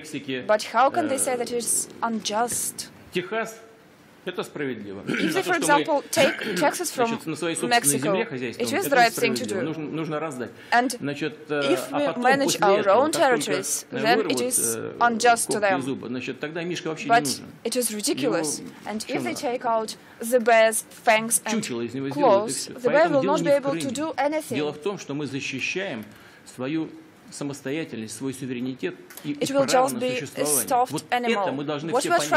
Мексике, But how can they э, say that it's unjust? Техас – это справедливо. If А they, то, for что мы, example, take taxes from значит, на своей собственной Mexico, земле it хозяйствуем, is the это right thing to несправедливо. do. Нужно, нужно раздать. And Значит, э, if а we потом manage после our этого, own как только, territories, э, then it вырвут, is э, unjust to когти и them. зубы, значит, тогда Мишка вообще не But нужен. it is ridiculous. Его And чем if they надо? take out the bear's fangs and Чучело из него сделают, и claws, всё. the bear Поэтому will дело not не be в able to Крыме. do anything. Дело в том, что мы защищаем свою Самостоятельность, свой суверенитет и, It will право just на be существование. Вот это мы должны What все понять.